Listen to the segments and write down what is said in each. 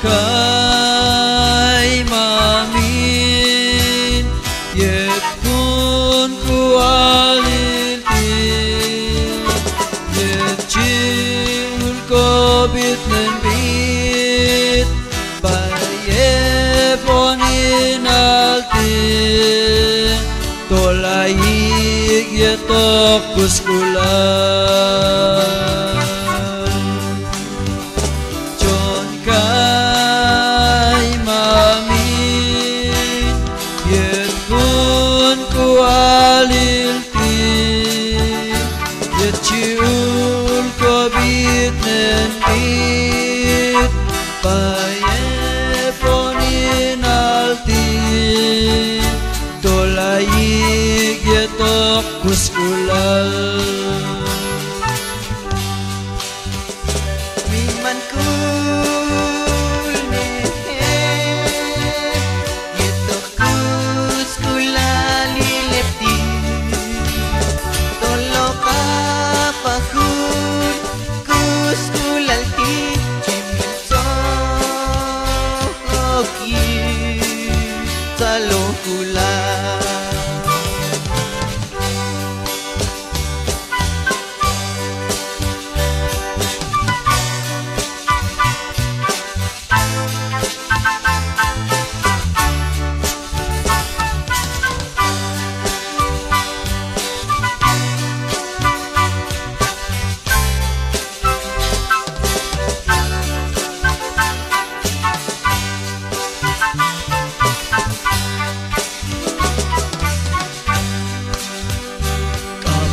kay mamin Yet kun kualilin Yet chiul ko bit nen bit Baye ponin altin Tolaig yetok kuskulan Bitten mir bei Eponin Το και το Μη μαν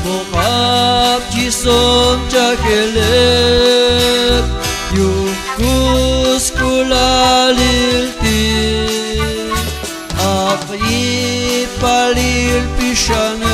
Mojab chisom chaquele, yukusku la ltil, afi palil pichane.